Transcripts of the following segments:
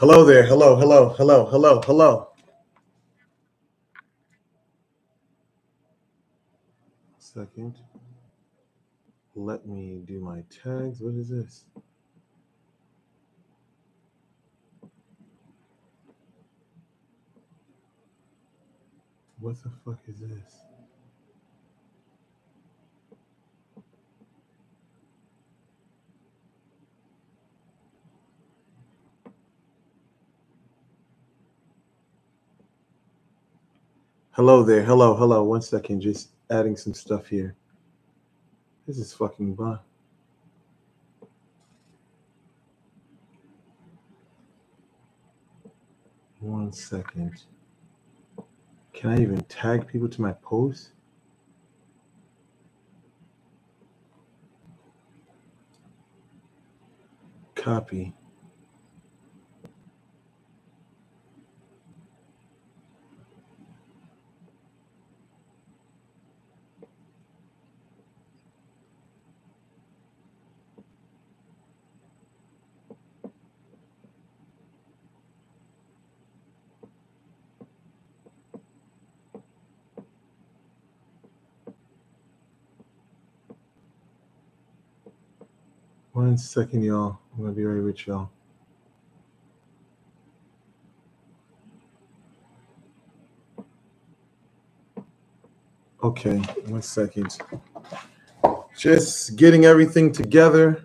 Hello there. Hello, hello, hello, hello, hello. Second. Let me do my tags. What is this? What the fuck is this? Hello there. Hello, hello. One second. Just adding some stuff here. This is fucking bomb. One second. Can I even tag people to my post? Copy. One second, y'all. I'm gonna be right with y'all. Okay, one second. Just getting everything together.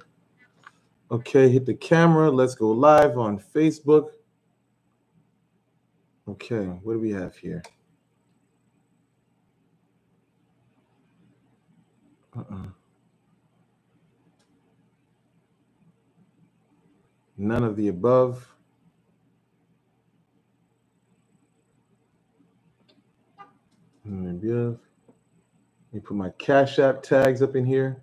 Okay, hit the camera. Let's go live on Facebook. Okay, what do we have here? None of the above. None of the above. Let me put my Cash App tags up in here.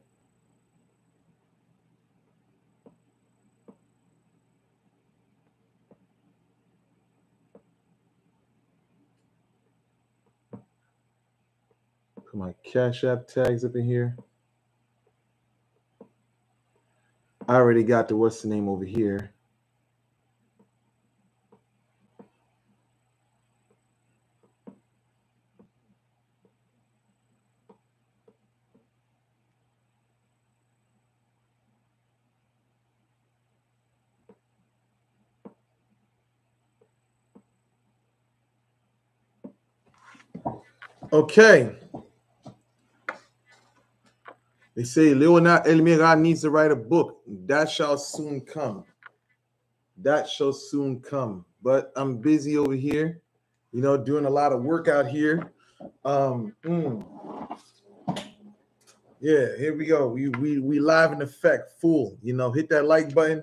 Put my Cash App tags up in here. I already got the what's the name over here. Okay. They say Leonard Elmera needs to write a book. That shall soon come. That shall soon come. But I'm busy over here, you know, doing a lot of work out here. Um, mm. Yeah, here we go. We we we live in effect, full. You know, hit that like button.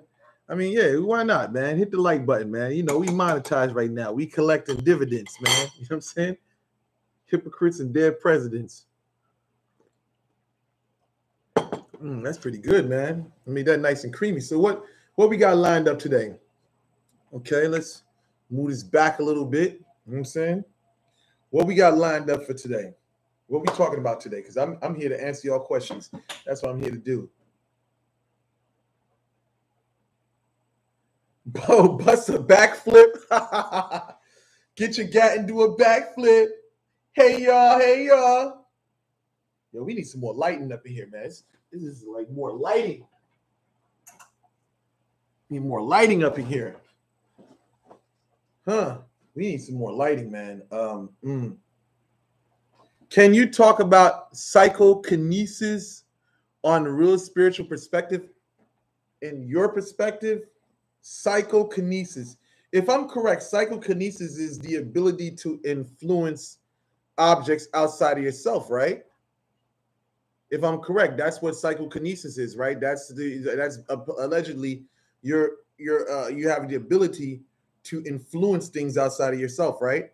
I mean, yeah, why not, man? Hit the like button, man. You know, we monetize right now. We collecting dividends, man. You know what I'm saying? Hypocrites and dead presidents. Mm, that's pretty good, man. I mean, that nice and creamy. So what what we got lined up today? Okay, let's move this back a little bit. You know what I'm saying? What we got lined up for today? What we talking about today? Because I'm I'm here to answer y'all questions. That's what I'm here to do. Bo, bust a backflip. Get your gat and do a backflip. Hey y'all, hey y'all. Yo, we need some more lighting up in here, man. This, this is like more lighting. Need more lighting up in here. Huh. We need some more lighting, man. Um, mm. Can you talk about psychokinesis on a real spiritual perspective? In your perspective, psychokinesis. If I'm correct, psychokinesis is the ability to influence objects outside of yourself, right? If I'm correct, that's what psychokinesis is, right? That's the that's uh, allegedly you're you're uh, you have the ability to influence things outside of yourself, right?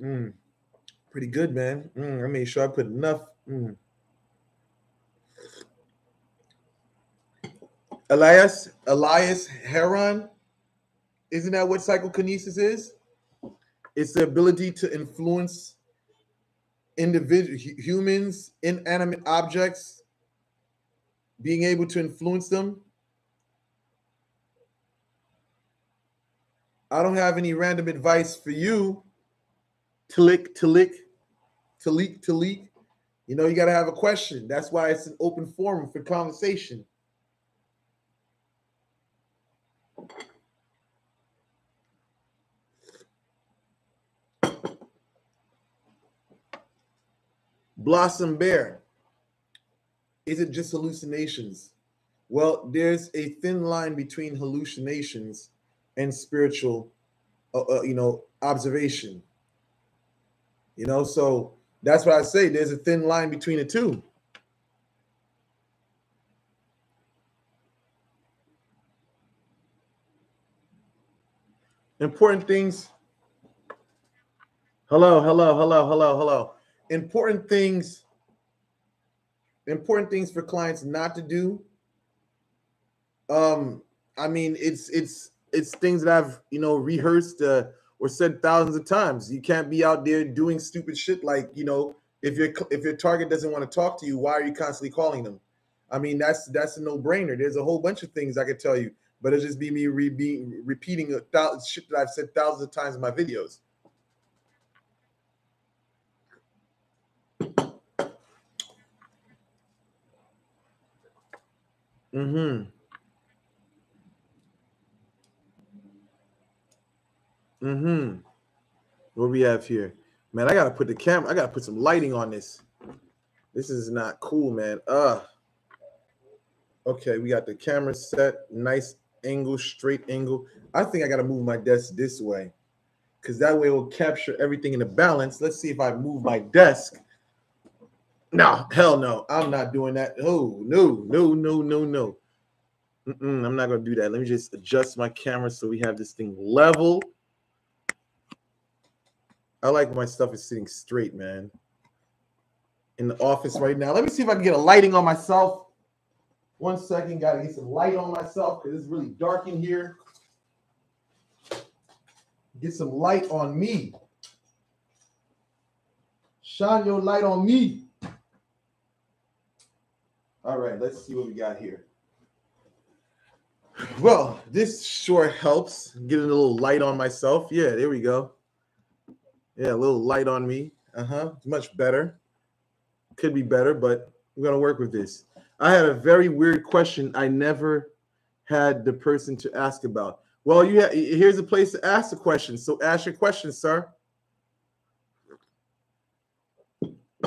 Mm, pretty good, man. Mm, I made sure I put enough. Mm. Elias Elias Heron, isn't that what psychokinesis is? It's the ability to influence individual humans, inanimate objects, being able to influence them. I don't have any random advice for you. To lick, to lick, to leak, to leak. You know, you got to have a question. That's why it's an open forum for conversation. Blossom Bear. Is it just hallucinations? Well, there's a thin line between hallucinations and spiritual, uh, uh, you know, observation. You know, so that's what I say. There's a thin line between the two. Important things. Hello, hello, hello, hello, hello. Important things. Important things for clients not to do. Um, I mean, it's it's it's things that I've you know rehearsed uh, or said thousands of times. You can't be out there doing stupid shit like you know if your if your target doesn't want to talk to you, why are you constantly calling them? I mean, that's that's a no brainer. There's a whole bunch of things I could tell you, but it'll just be me re- be repeating a thousand shit that I've said thousands of times in my videos. Mm-hmm. Mm-hmm. What we have here? Man, I gotta put the camera, I gotta put some lighting on this. This is not cool, man. Uh okay, we got the camera set, nice angle, straight angle. I think I gotta move my desk this way because that way it will capture everything in the balance. Let's see if I move my desk. No, hell no, I'm not doing that. Oh, no, no, no, no, no. Mm-mm, I'm not gonna do that. Let me just adjust my camera so we have this thing level. I like my stuff is sitting straight, man. In the office right now. Let me see if I can get a lighting on myself. One second, gotta get some light on myself because it's really dark in here. Get some light on me. Shine your light on me. All right, let's see what we got here. Well, this sure helps. Getting a little light on myself. Yeah, there we go. Yeah, a little light on me. Uh huh. Much better. Could be better, but we're gonna work with this. I had a very weird question. I never had the person to ask about. Well, you ha- here's a place to ask the question. So ask your question, sir.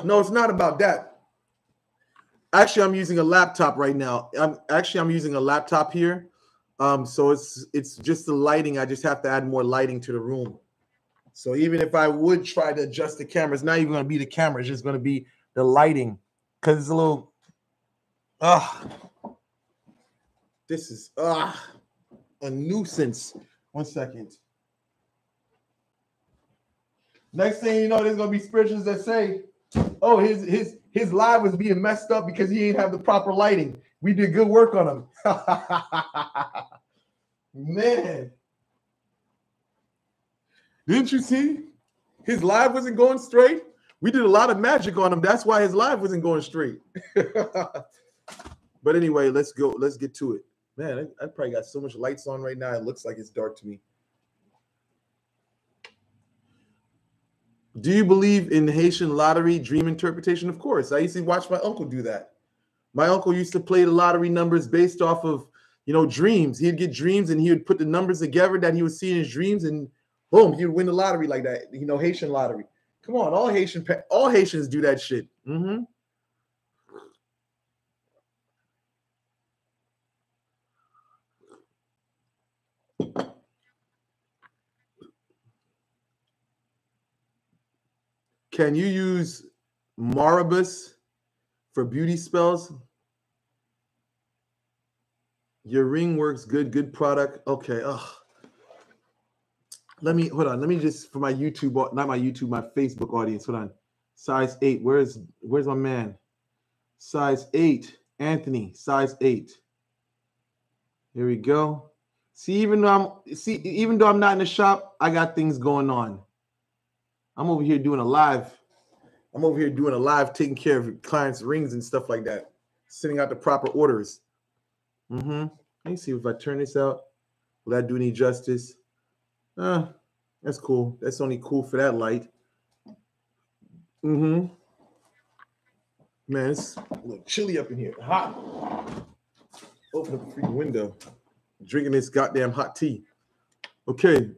No, it's not about that. Actually, I'm using a laptop right now. I'm actually I'm using a laptop here. Um, so it's it's just the lighting. I just have to add more lighting to the room. So even if I would try to adjust the camera, it's not even going to be the camera. It's just going to be the lighting because it's a little. Ah, this is ah a nuisance. One second. Next thing you know, there's gonna be spirituals that say, "Oh, his his his live was being messed up because he didn't have the proper lighting. We did good work on him." Man, didn't you see? His live wasn't going straight. We did a lot of magic on him. That's why his live wasn't going straight. but anyway, let's go. Let's get to it. Man, I, I probably got so much lights on right now. It looks like it's dark to me. Do you believe in Haitian lottery dream interpretation? Of course. I used to watch my uncle do that. My uncle used to play the lottery numbers based off of, you know, dreams. He'd get dreams and he would put the numbers together that he would see in his dreams and boom, he would win the lottery like that. You know, Haitian lottery. Come on, all Haitian all Haitians do that shit. Mm-hmm. Can you use Marabus for beauty spells? Your ring works good, good product. Okay. Ugh let me hold on. Let me just for my YouTube, not my YouTube, my Facebook audience. Hold on. Size eight. Where's where's my man? Size eight. Anthony, size eight. Here we go. See, even though I'm see, even though I'm not in the shop, I got things going on. I'm over here doing a live. I'm over here doing a live, taking care of clients' rings and stuff like that, sending out the proper orders. Mm-hmm. Let me see if I turn this out. Will that do any justice? Uh, that's cool. That's only cool for that light. Mm-hmm. Man, it's a little chilly up in here. Hot. Open up the freaking window. Drinking this goddamn hot tea. Okay.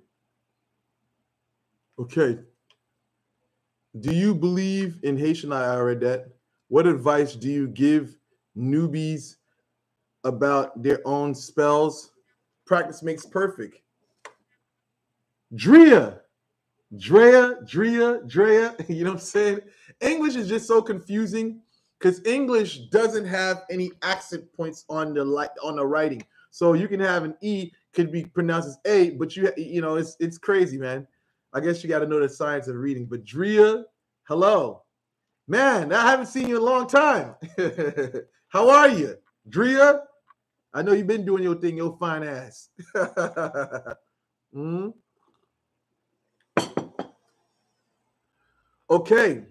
Okay. Do you believe in Haitian? I read that. What advice do you give newbies about their own spells? Practice makes perfect. Drea, Drea, Drea, Drea. You know what I'm saying? English is just so confusing because English doesn't have any accent points on the like on the writing. So you can have an E could be pronounced as A, but you you know it's it's crazy, man. I guess you got to know the science of reading. But Drea, hello, man. I haven't seen you in a long time. How are you, Drea? I know you've been doing your thing, your fine ass. mm-hmm. Okay.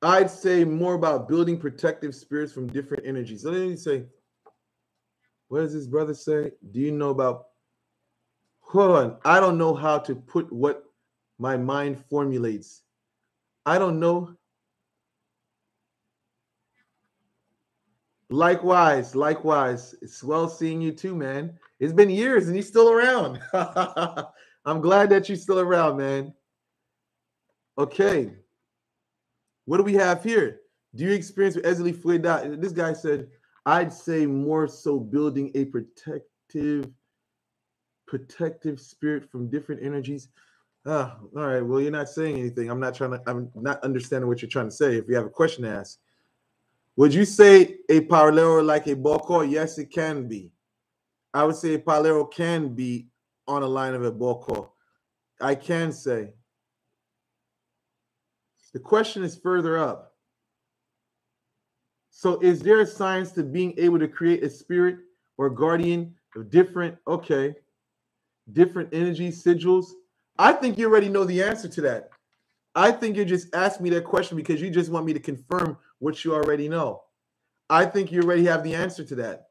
I'd say more about building protective spirits from different energies. Let me say, what does this brother say? Do you know about? Hold on. I don't know how to put what my mind formulates. I don't know. Likewise, likewise. It's well seeing you too, man. It's been years and he's still around. I'm glad that you're still around, man. Okay. What do we have here? Do you experience with Ezili Freda? This guy said, I'd say more so building a protective, protective spirit from different energies. Ah, all right. Well, you're not saying anything. I'm not trying to, I'm not understanding what you're trying to say. If you have a question to ask, would you say a paralero like a boko? Yes, it can be. I would say a paralero can be on a line of a boko. I can say the question is further up. So, is there a science to being able to create a spirit or guardian of different, okay, different energy sigils? I think you already know the answer to that. I think you just asked me that question because you just want me to confirm what you already know. I think you already have the answer to that.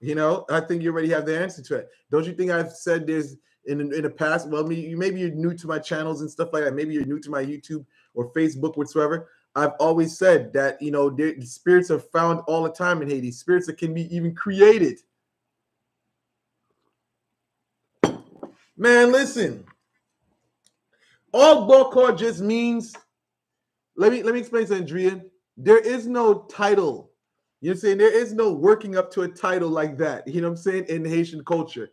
You know, I think you already have the answer to it. Don't you think I've said there's in in the past? Well, maybe you're new to my channels and stuff like that. Maybe you're new to my YouTube or Facebook, whatsoever. I've always said that you know the spirits are found all the time in Haiti. Spirits that can be even created. Man, listen. All Bokor just means. Let me let me explain to Andrea. There is no title. You know what I'm saying? There is no working up to a title like that. You know what I'm saying? In Haitian culture.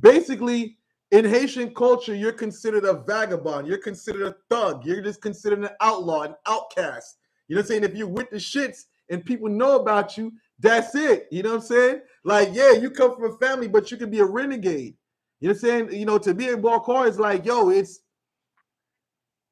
Basically, in Haitian culture, you're considered a vagabond. You're considered a thug. You're just considered an outlaw, an outcast. You know what I'm saying? If you're with the shits and people know about you, that's it. You know what I'm saying? Like, yeah, you come from a family, but you can be a renegade. You know what I'm saying? You know, to be a Bokor is like, yo, it's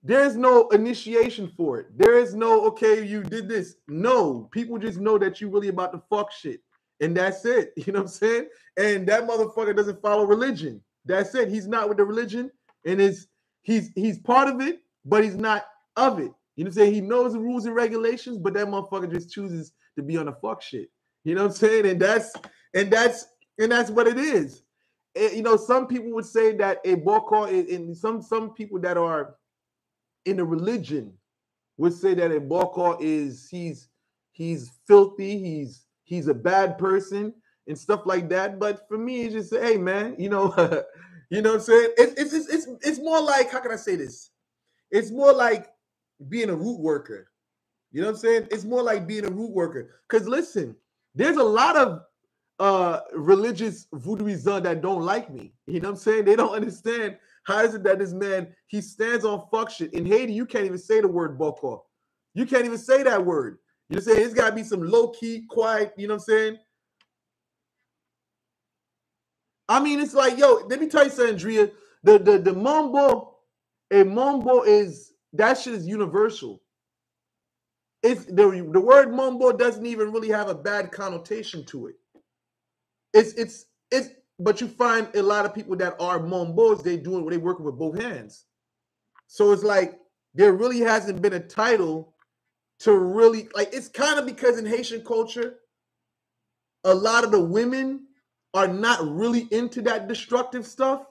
there's no initiation for it. There is no, okay, you did this. No, people just know that you really about to fuck shit. And that's it. You know what I'm saying? And that motherfucker doesn't follow religion. That's it. He's not with the religion, and is he's he's part of it, but he's not of it. You know what I'm saying? He knows the rules and regulations, but that motherfucker just chooses to be on the fuck shit. You know what I'm saying? And that's and that's and that's what it is. And, you know, some people would say that a boko, some some people that are in the religion would say that a boko is he's he's filthy, he's he's a bad person, and stuff like that. But for me, it's just hey man, you know, you know what I'm saying? It's, it's it's it's more like how can I say this? It's more like being a root worker. You know what I'm saying? It's more like being a root worker. Because listen, there's a lot of uh religious voodooism that don't like me. You know what I'm saying? They don't understand how is it that this man he stands on fuck shit. In Haiti, you can't even say the word boko. You can't even say that word. You I'm saying? It's got to be some low-key, quiet, you know what I'm saying? I mean, it's like, yo, let me tell you something, Drea. The the the mambo, a mambo is that shit is universal. It's the the word mambo doesn't even really have a bad connotation to it. It's it's it's but you find a lot of people that are mambos, they doing they working with both hands. So it's like there really hasn't been a title to really like it's kind of because in Haitian culture, a lot of the women are not really into that destructive stuff.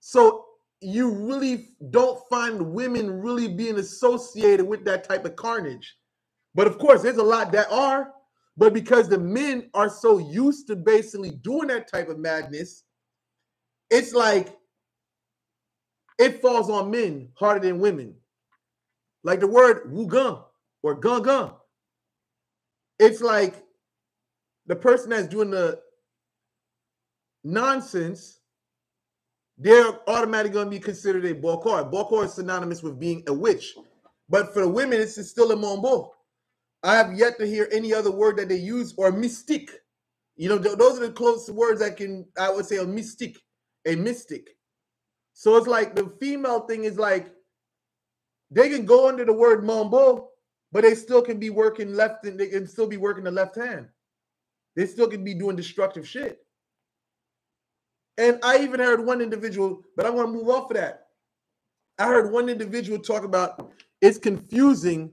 So you really don't find women really being associated with that type of carnage. But of course, there's a lot that are. But because the men are so used to basically doing that type of madness, it's like it falls on men harder than women. Like the word wugun or gun gun. It's like the person that's doing the nonsense, they're automatically going to be considered a bokor. Bokor is synonymous with being a witch. But for the women, it's still a mambo. I have yet to hear any other word that they use or mystic. You know, th- those are the closest words I can, I would say a mystic, a mystic. So it's like the female thing is like they can go under the word mambo, but they still can be working left and they can still be working the left hand. They still can be doing destructive shit. And I even heard one individual, but I want to move off of that. I heard one individual talk about it's confusing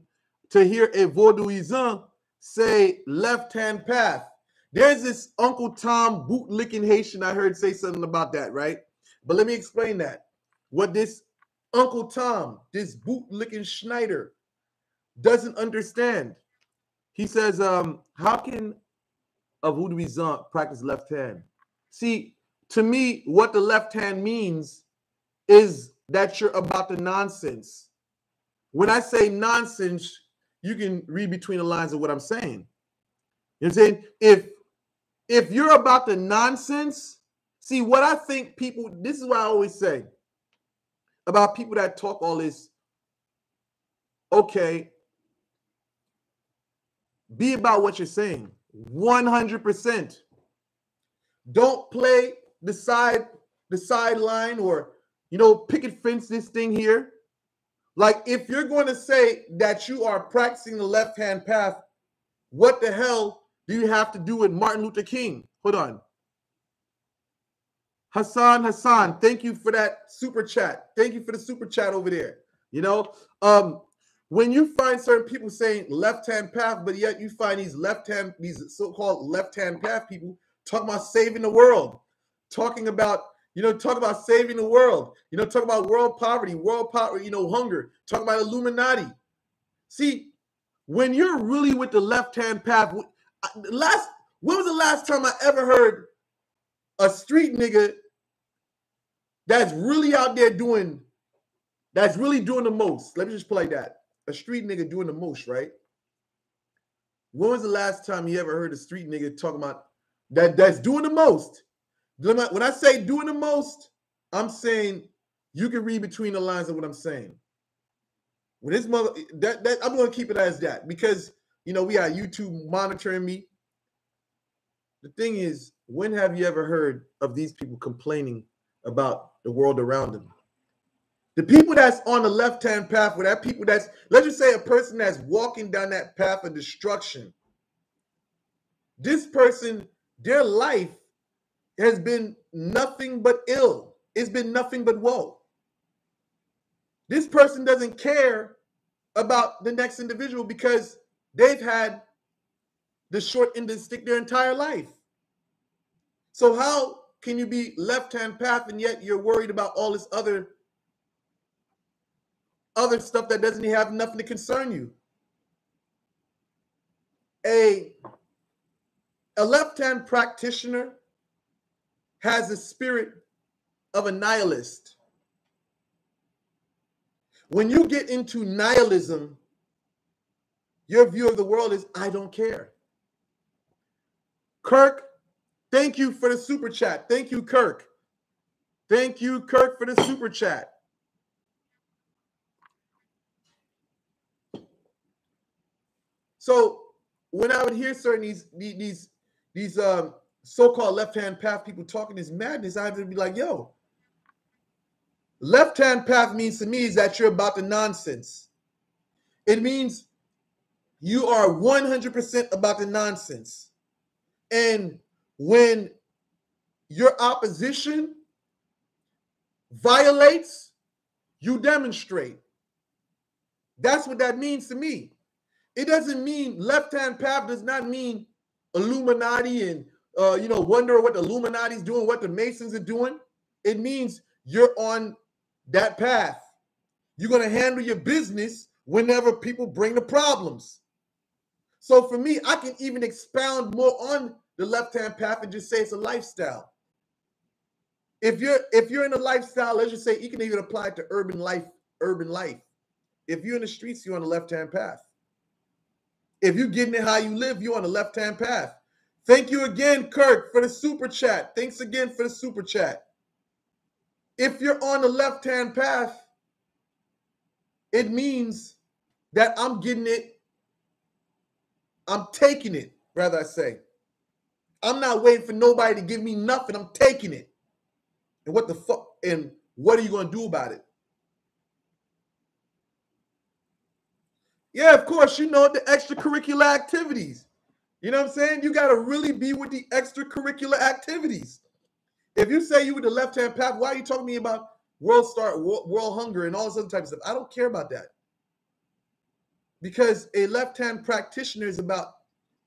to hear a Vaudouisan say left hand path. There's this Uncle Tom bootlicking Haitian I heard say something about that, right? But let me explain that. What this Uncle Tom, this bootlicking Schneider, doesn't understand. He says, um, how can a Vaudouisan practice left hand? See, to me, what the left hand means is that you're about the nonsense. When I say nonsense, you can read between the lines of what I'm saying. You know what I'm saying? If if you're about the nonsense, see what I think people, this is what I always say about people that talk all this. Okay, be about what you're saying 100%. Don't play the side the sideline or you know picket fence this thing here like, if you're going to say that you are practicing the left hand path, what the hell do you have to do with Martin Luther King? Hold on. Hassan Hassan, thank you for that super chat. Thank you for the super chat over there. You know, um, when you find certain people saying left hand path, but yet you find these left hand, these so called left hand path people talking about saving the world, talking about you know, talk about saving the world. You know, talk about world poverty, world poverty, you know, hunger. Talk about Illuminati. See, when you're really with the left-hand path, uh, last when was the last time I ever heard a street nigga that's really out there doing that's really doing the most? Let me just play that. A street nigga doing the most, right? When was the last time you ever heard a street nigga talking about that that's doing the most? When I say doing the most, I'm saying you can read between the lines of what I'm saying. When this mother that, that I'm gonna keep it as that because you know we got YouTube monitoring me. The thing is, when have you ever heard of these people complaining about the world around them? The people that's on the left-hand path, with that people that's let's just say a person that's walking down that path of destruction. This person, their life has been nothing but ill. It's been nothing but woe. This person doesn't care about the next individual because they've had the short end of the stick their entire life. So how can you be left-hand path and yet you're worried about all this other other stuff that doesn't have nothing to concern you? A a left-hand practitioner has the spirit of a nihilist. When you get into nihilism, your view of the world is I don't care. Kirk, thank you for the super chat. Thank you, Kirk. Thank you, Kirk, for the super chat. So when I would hear certain these these these um so-called left-hand path people talking is madness, I have to be like, yo, left-hand path means to me is that you're about the nonsense. It means you are 100% about the nonsense. And when your opposition violates, you demonstrate. That's what that means to me. It doesn't mean left hand path does not mean Illuminati and uh, you know, wonder what the Illuminati's doing, what the Masons are doing. It means you're on that path. You're going to handle your business whenever people bring the problems. So for me, I can even expound more on the left-hand path and just say it's a lifestyle. If you're if you're in a lifestyle, let's just say you can even apply it to urban life, urban life. If you're in the streets, you're on the left-hand path. If you're getting it how you live, you're on the left-hand path. Thank you again, Kirk, for the super chat. Thanks again for the super chat. If you're on the left hand path, it means that I'm getting it, I'm taking it, rather I say. I'm not waiting for nobody to give me nothing. I'm taking it. And what the fuck? And what are you going to do about it? Yeah, of course, you know the extracurricular activities. You know what I'm saying? You got to really be with the extracurricular activities. If you say you with the left hand path, why are you talking to me about world star, world, hunger, and all this other type of stuff? I don't care about that. Because a left hand practitioner is about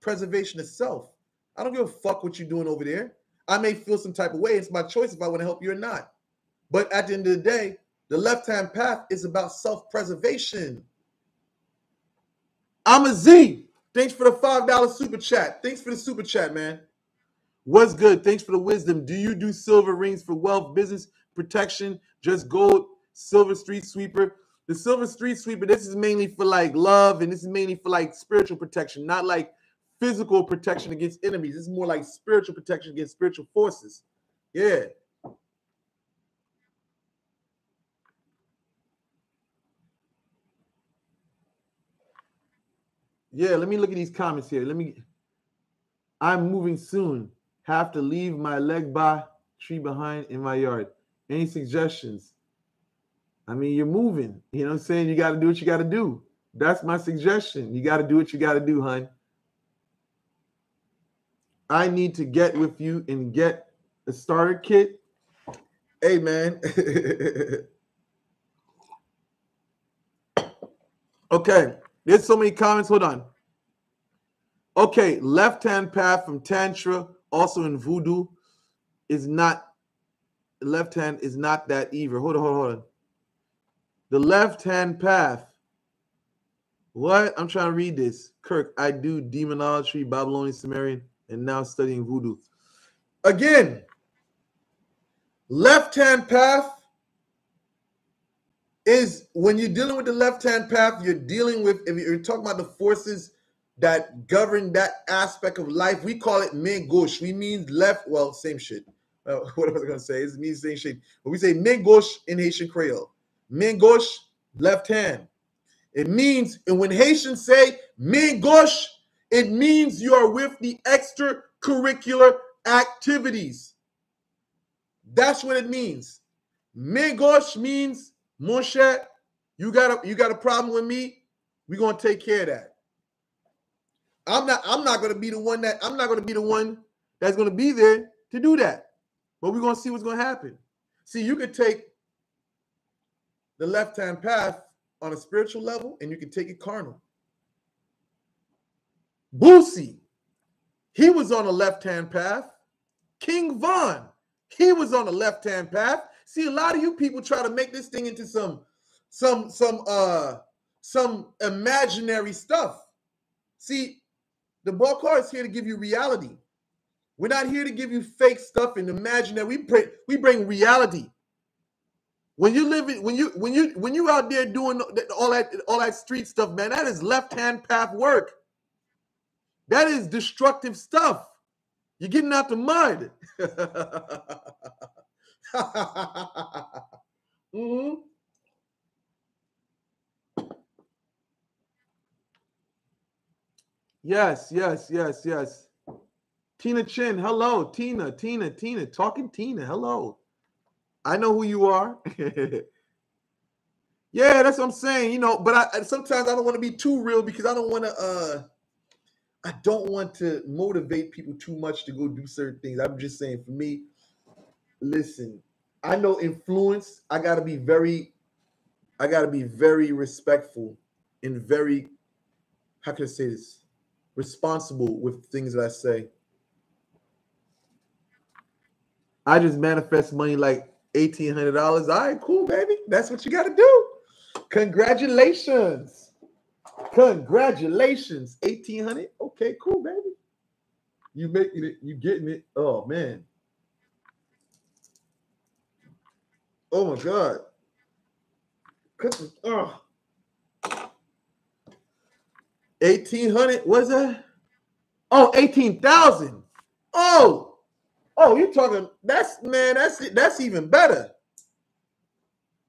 preservation of self. I don't give a fuck what you're doing over there. I may feel some type of way. It's my choice if I want to help you or not. But at the end of the day, the left hand path is about self preservation. I'm a Z. Thanks for the $5 super chat. Thanks for the super chat, man. What's good? Thanks for the wisdom. Do you do silver rings for wealth, business protection, just gold, silver street sweeper? The silver street sweeper, this is mainly for like love and this is mainly for like spiritual protection, not like physical protection against enemies. Is more like spiritual protection against spiritual forces. Yeah. Yeah, let me look at these comments here. Let me. I'm moving soon. Have to leave my leg by tree behind in my yard. Any suggestions? I mean, you're moving. You know what I'm saying? You got to do what you got to do. That's my suggestion. You got to do what you got to do, hun. I need to get with you and get a starter kit. Hey, man. okay. There's so many comments. Hold on. Okay, left hand path from Tantra, also in Voodoo, is not left hand is not that either. Hold on, hold on, hold on. The left hand path. What? I'm trying to read this. Kirk, I do demonology, Babylonian, Sumerian, and now studying voodoo. Again, left hand path is when you're dealing with the left hand path, you're dealing with, if you're talking about the forces that govern that aspect of life, we call it main gauche. We mean left, well, same shit. Uh, what was I going to say? It means same shit. But we say main gauche in Haitian Creole. Main gauche, left hand. It means, and when Haitians say main gauche, it means you are with the extracurricular activities. That's what it means. Main gauche means Moshe, you got a you got a problem with me? We're gonna take care of that. I'm not I'm not gonna be the one that I'm not gonna be the one that's gonna be there to do that. But we're gonna see what's gonna happen. See, you could take the left-hand path on a spiritual level, and you can take it carnal. Boosie, he was on a left-hand path. King Von, he was on a left-hand path. See, a lot of you people try to make this thing into some some some uh some imaginary stuff. See, the bokor is here to give you reality. We're not here to give you fake stuff and imaginary. We bring we bring reality. When you live it, when you when you when you out there doing all that all that street stuff, man, that is left hand path work. That is destructive stuff. You're getting out the mud. mm-hmm. Yes, yes, yes, yes. Tina Chin, hello. Tina, Tina, Tina, talking Tina, hello. I know who you are. yeah, that's what I'm saying. You know, but I sometimes I don't want to be too real because I don't want to uh I don't want to motivate people too much to go do certain things. I'm just saying for me, listen, I know influence. I got to be very, I got to be very respectful and very, how can I say this? Responsible with things that I say. I just manifest money like eighteen hundred dollars. All right, cool, baby. That's what you got to do. Congratulations. Congratulations. Eighteen hundred. Okay, cool, baby. You making it. You getting it. Oh man. Oh my god. Oh. 1800 was that? Oh, 18,000. Oh. Oh, you're talking that's man, that's that's even better.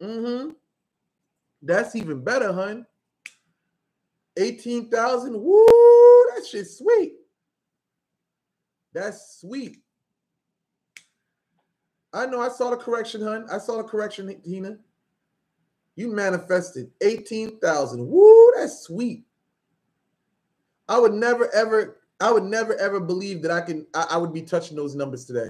Mm-hmm. That's even better, hun. 18,000. Woo, that shit's sweet. That's sweet. I know I saw the correction, hun. I saw the correction, Tina. You manifested 18,000. Woo, that's sweet. I would never ever, I would never ever believe that I can I, I would be touching those numbers today.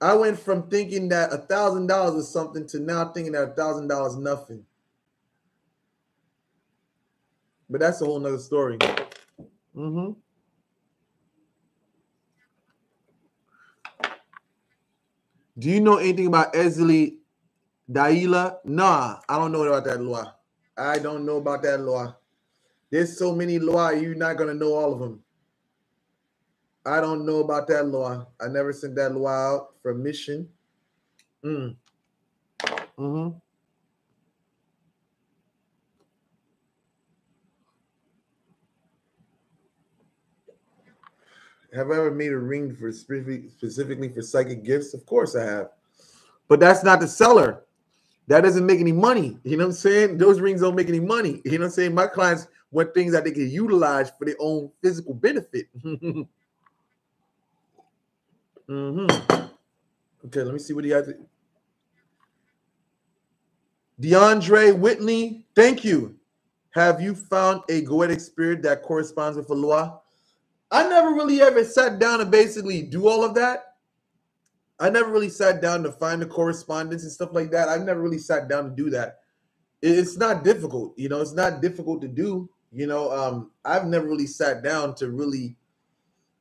I went from thinking that a thousand dollars is something to now thinking that a thousand dollars nothing. But that's a whole nother story. Mm-hmm. Do you know anything about Ezeli Daila? Nah, I don't know about that Loa. I don't know about that Loa. There's so many Loa, you're not gonna know all of them. I don't know about that Loa. I never sent that Loa out for mission. Mm. Mm-hmm. Have I ever made a ring for specifically, for psychic gifts? Of course I have. But that's not the seller. That doesn't make any money. You know what I'm saying? Those rings don't make any money. You know what I'm saying? My clients want things that they can utilize for their own physical benefit. mm-hmm. Okay, let me see what he has. DeAndre Whitney, thank you. Have you found a goetic spirit that corresponds with a Loa? I never really ever sat down and basically do all of that. I never really sat down to find the correspondence and stuff like that. I've never really sat down to do that. It's not difficult, you know, it's not difficult to do. You know, um, I've never really sat down to really.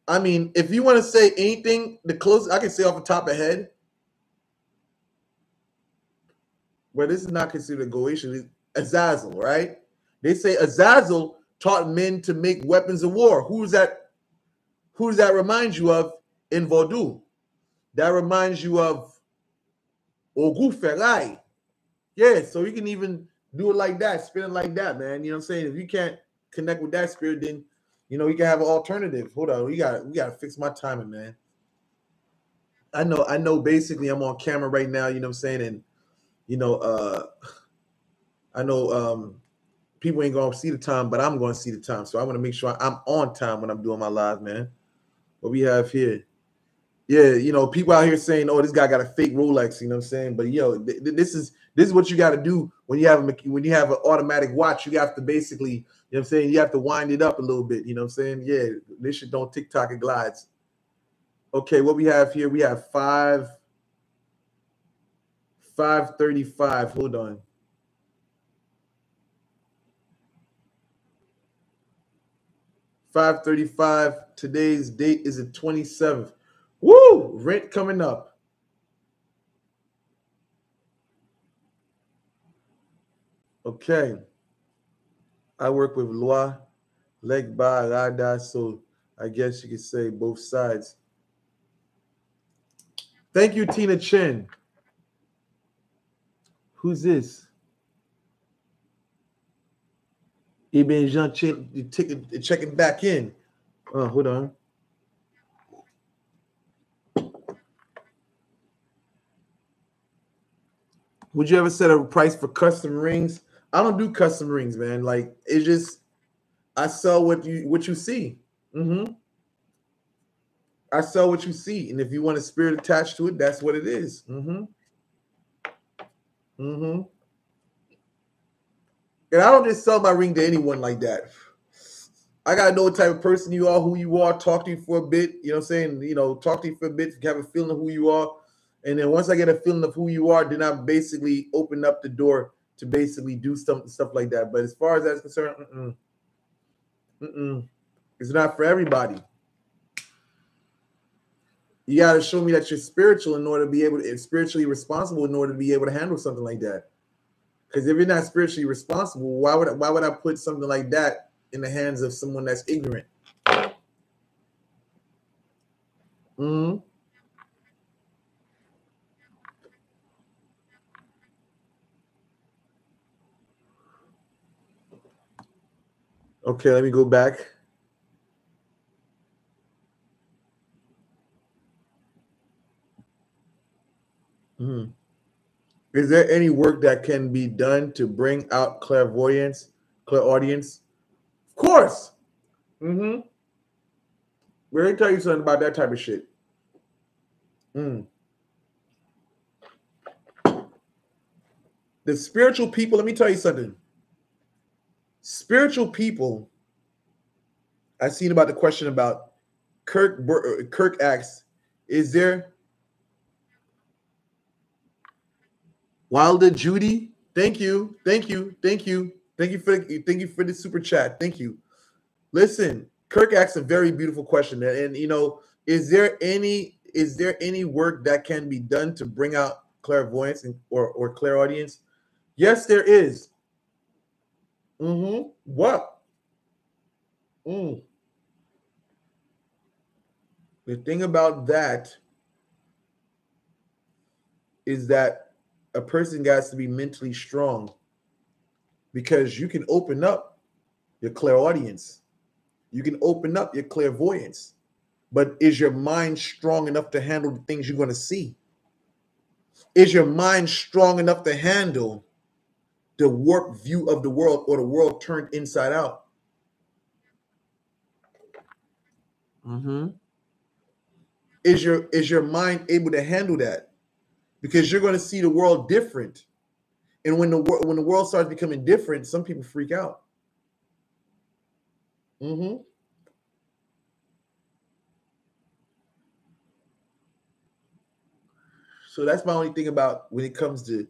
I mean, if you want to say anything, the closest I can say off the top of head, well, this is not considered a Goetian, Azazel, right? They say Azazel taught men to make weapons of war. Who's that who does that remind you of in Vodou? That reminds you of Ogou Feray. Yeah, so you can even do it like that, spin it like that, man. You know what I'm saying? If you can't connect with that spirit, then you know you can have an alternative. Hold on, we got we got to fix my timing, man. I know, I know. Basically, I'm on camera right now. You know what I'm saying? And you know, uh I know um people ain't gonna see the time, but I'm gonna see the time. So I want to make sure I'm on time when I'm doing my live, man what we have here. Yeah, you know, people out here saying, "Oh, this guy got a fake Rolex," you know what I'm saying? But yo, th- th- this is this is what you got to do when you have a when you have an automatic watch. You have to basically, you know what I'm saying? You have to wind it up a little bit, you know what I'm saying? Yeah, this shit don't TikTok it glides. Okay, what we have here, we have 5 535. Hold on. 535. Today's date is the 27th. Woo! Rent coming up. Okay. I work with Loa, Legba, Rada, so I guess you could say both sides. Thank you, Tina Chen. Who's this? Ibn Jean checking checking back in. Oh, hold on. Would you ever set a price for custom rings? I don't do custom rings, man. Like it's just I sell what you what you see. Mm-hmm. I sell what you see, and if you want a spirit attached to it, that's what it is. Mm-hmm. Mm-hmm. And I don't just sell my ring to anyone like that. I gotta know what type of person you are, who you are, talk to you for a bit, you know what I'm saying? You know, talk to you for a bit, have a feeling of who you are. And then once I get a feeling of who you are, then I basically open up the door to basically do some stuff like that. But as far as that's concerned, mm-mm, mm-mm, it's not for everybody. You got to show me that you're spiritual in order to be able to spiritually responsible in order to be able to handle something like that. Because if you're not spiritually responsible, why would why would I put something like that in the hands of someone that's ignorant? hmm Okay, let me go back. Hmm. Is there any work that can be done to bring out clairvoyance, clairaudience? Of course. Mm-hmm. Let me tell you something about that type of shit. Mm. The spiritual people, let me tell you something. Spiritual people, I seen about the question about Kirk uh, Kirk asks, is there Wilder Judy? Thank you, thank you, thank you, thank you for the, thank you for the super chat. Thank you. Listen, Kirk asks a very beautiful question, and, and you know, is there any is there any work that can be done to bring out clairvoyance and, or or clairaudience? Yes, there is. Mm-hmm. What? Mm. The thing about that is that a person has to be mentally strong because you can open up your clairaudience, you can open up your clairvoyance, but is your mind strong enough to handle the things you're going to see? Is your mind strong enough to handle the warped view of the world or the world turned inside out. Mm-hmm. Is your is your mind able to handle that? Because you're going to see the world different, and when the world when the world starts becoming different, some people freak out. Mm-hmm. So that's my only thing about when it comes to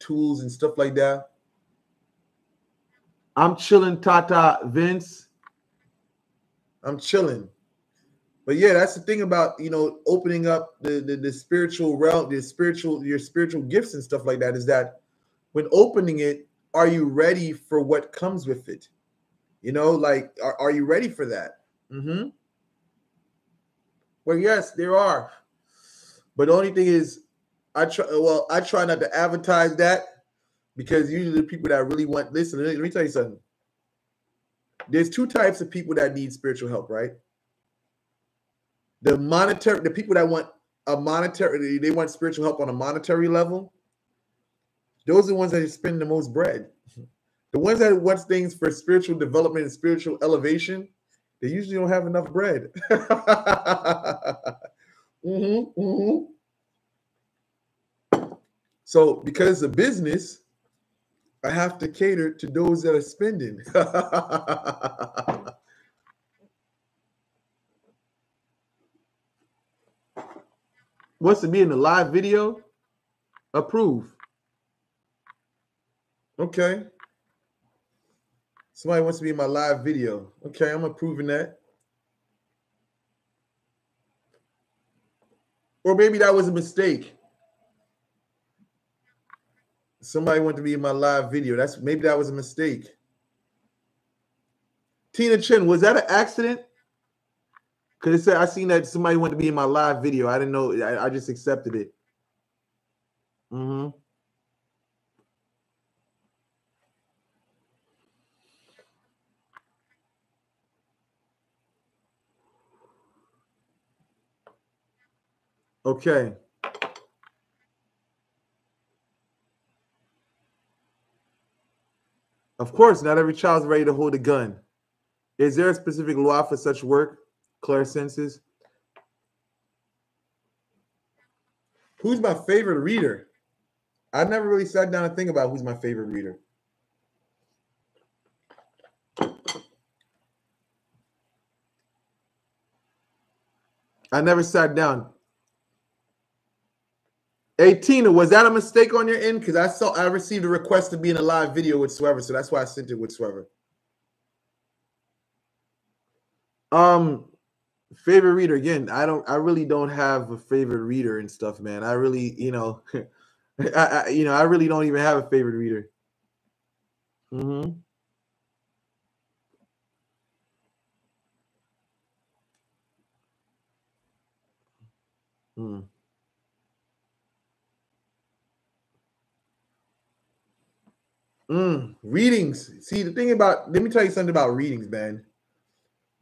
tools and stuff like that. I'm chilling, Tata Vince. I'm chilling. But yeah, that's the thing about you know opening up the, the, the spiritual realm, the spiritual your spiritual gifts and stuff like that is that when opening it, are you ready for what comes with it? You know, like are, are you ready for that? Mm-hmm. Well, yes, there are. But the only thing is, I try well, I try not to advertise that because usually the people that really want listen, let me tell you something. There's two types of people that need spiritual help, right? The monetary, the people that want a monetary, they want spiritual help on a monetary level. Those are the ones that spend the most bread. The ones that want things for spiritual development and spiritual elevation, they usually don't have enough bread. mm-hmm, mm-hmm. So, because of business, I have to cater to those that are spending. What's to be in the live video? Approve. Okay. Somebody wants to be in my live video. Okay, I'm approving that. Or maybe that was a mistake. Somebody wanted to be in my live video. That's maybe that was a mistake. Tina Chin, was that an accident? Because it said I seen that somebody wanted to be in my live video. I didn't know. I, I just accepted it. Mm-hmm. Okay. Of course, not every child's ready to hold a gun. Is there a specific Loa for such work? Clairsenses. Who's my favorite reader? I never really sat down and think about who's my favorite reader. I never sat down. Hey Tina, was that a mistake on your end? Because I saw I received a request to be in a live video with Swever, so that's why I sent it with Swever. Um, favorite reader again. I don't. I really don't have a favorite reader and stuff, man. I really, you know, I, I you know, I really don't even have a favorite reader. Mm-hmm. Mm. Mm, readings. See, the thing about let me tell you something about readings, man.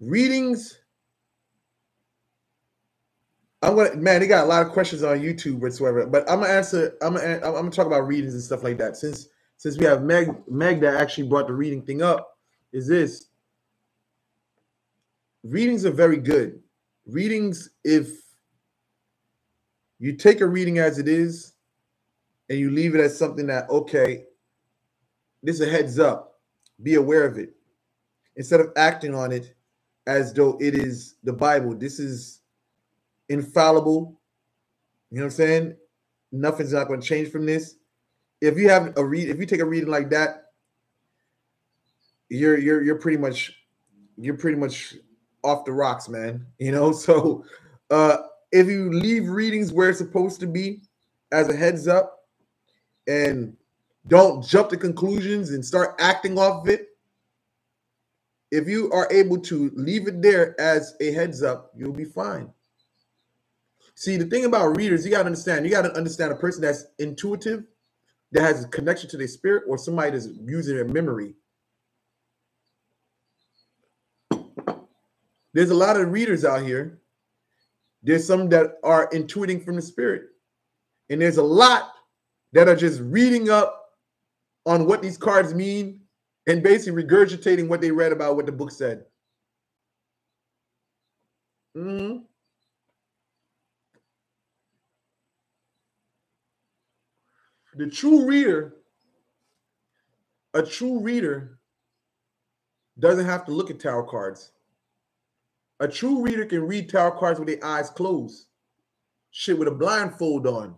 Readings. I'm gonna man, they got a lot of questions on YouTube whatsoever, but I'm gonna answer. I'm gonna I'm gonna talk about readings and stuff like that. Since since we have Meg Meg that actually brought the reading thing up, is this readings are very good. Readings, if you take a reading as it is, and you leave it as something that okay, this is a heads up. Be aware of it. Instead of acting on it as though it is the Bible. This is infallible. You know what I'm saying? Nothing's not going to change from this. If you have a read, if you take a reading like that, you're you're you're pretty much you're pretty much off the rocks, man. You know, so uh if you leave readings where it's supposed to be as a heads up and don't jump to conclusions and start acting off of it. If you are able to leave it there as a heads up, you'll be fine. See, the thing about readers, you got to understand, you got to understand a person that's intuitive, that has a connection to their spirit, or somebody that's using their memory. There's a lot of readers out here. There's some that are intuiting from the spirit. And there's a lot that are just reading up on what these cards mean and basically regurgitating what they read about what the book said. Mm-hmm. The true reader, a true reader, doesn't have to look at tarot cards. A true reader can read tarot cards with their eyes closed. Shit with a blindfold on.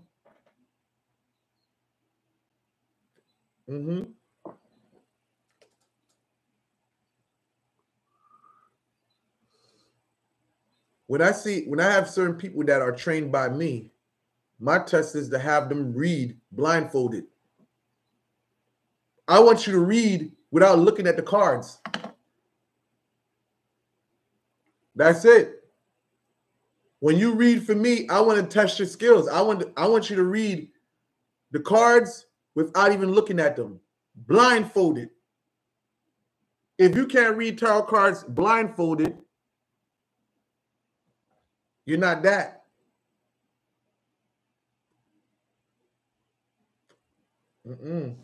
Mm-hmm. When I see when I have certain people that are trained by me, my test is to have them read blindfolded. I want you to read without looking at the cards. That's it. When you read for me, I want to test your skills. I want I want you to read the cards without even looking at them, blindfolded. If you can't read tarot cards blindfolded, you're not that. Mm-mm.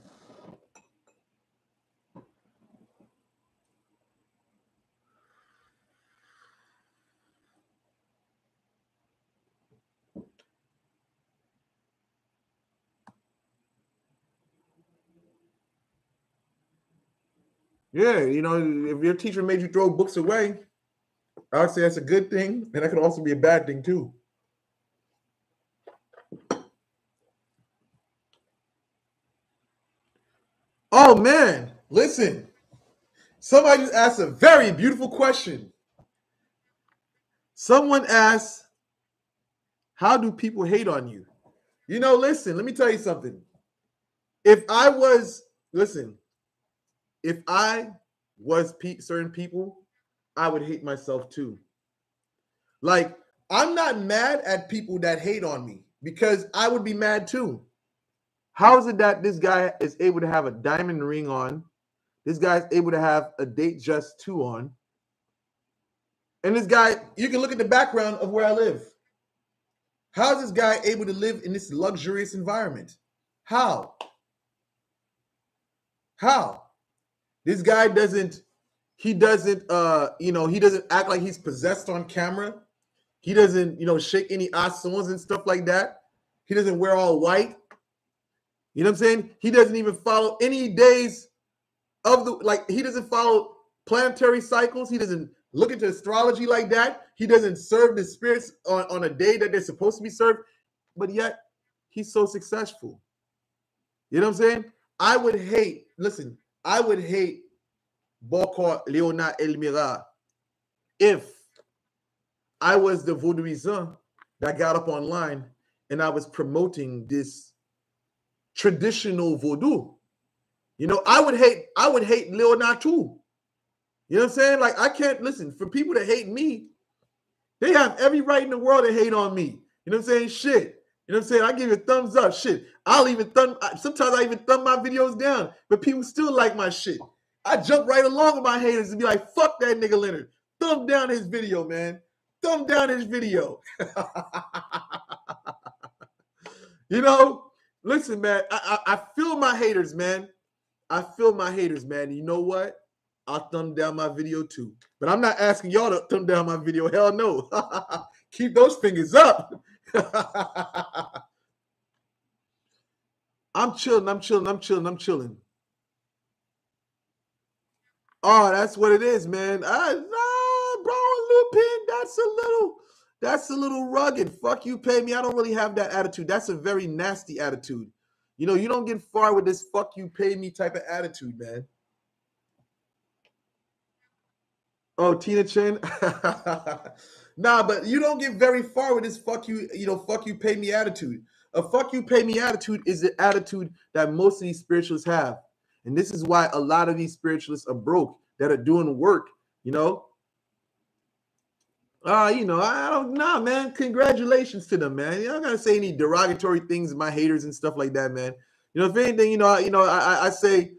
Yeah, you know, if your teacher made you throw books away, I would say that's a good thing, and that could also be a bad thing too. Oh man, listen. Somebody just asked a very beautiful question. Someone asked, How do people hate on you? You know, listen, let me tell you something. If I was, listen, if I was pe- certain people, I would hate myself too. Like, I'm not mad at people that hate on me because I would be mad too. How is it that this guy is able to have a diamond ring on? This guy is able to have a Datejust 2 on. And this guy, you can look at the background of where I live. How is this guy able to live in this luxurious environment? How? How? This guy doesn't he doesn't uh you know he doesn't act like he's possessed on camera. He doesn't, you know, shake any assons and stuff like that. He doesn't wear all white. You know what I'm saying? He doesn't even follow any days of the like he doesn't follow planetary cycles. He doesn't look into astrology like that. He doesn't serve the spirits on, on a day that they're supposed to be served, but yet he's so successful. You know what I'm saying? I would hate, listen, I would hate Bokor Leonard Elmera if I was the vaudouisan that got up online and I was promoting this traditional voodoo. You know, I would hate, I would hate Leonard too. You know what I'm saying? Like, I can't listen for people that hate me, they have every right in the world to hate on me. You know what I'm saying? Shit. You know what I'm saying? I give you a thumbs up. Shit. I'll even thumb sometimes I even thumb my videos down, but people still like my shit. I jump right along with my haters and be like, fuck that nigga Leonard. Thumb down his video, man. Thumb down his video. you know, listen, man. I, I, I feel my haters, man. I feel my haters, man. You know what? I'll thumb down my video too. But I'm not asking y'all to thumb down my video. Hell no. Keep those fingers up. I'm chilling. I'm chilling. I'm chilling. I'm chilling. Oh, that's what it is, man. I, nah, bro, Lupin, that's a little, that's a little rugged. Fuck you, pay me. I don't really have that attitude. That's a very nasty attitude. You know, you don't get far with this fuck you, pay me type of attitude, man. Oh, Tina Chen. nah, but you don't get very far with this fuck you, you know, fuck you, pay me attitude. A fuck you, pay me attitude is the attitude that most of these spiritualists have. And this is why a lot of these spiritualists are broke that are doing work, you know. Uh, you know, I don't know, man. Congratulations to them, man. You don't gotta say any derogatory things to my haters and stuff like that, man. You know, if anything, you know, you know, I, I say